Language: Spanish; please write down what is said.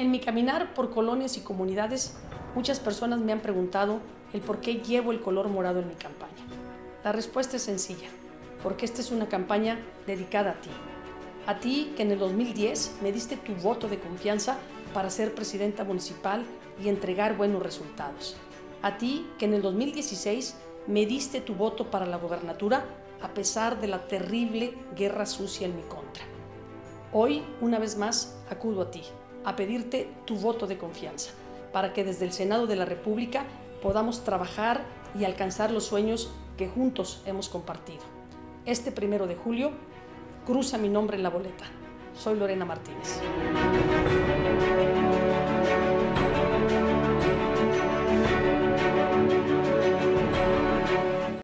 En mi caminar por colonias y comunidades, muchas personas me han preguntado el por qué llevo el color morado en mi campaña. La respuesta es sencilla, porque esta es una campaña dedicada a ti. A ti que en el 2010 me diste tu voto de confianza para ser presidenta municipal y entregar buenos resultados. A ti que en el 2016 me diste tu voto para la gobernatura a pesar de la terrible guerra sucia en mi contra. Hoy, una vez más, acudo a ti a pedirte tu voto de confianza para que desde el Senado de la República podamos trabajar y alcanzar los sueños que juntos hemos compartido. Este primero de julio, cruza mi nombre en la boleta. Soy Lorena Martínez.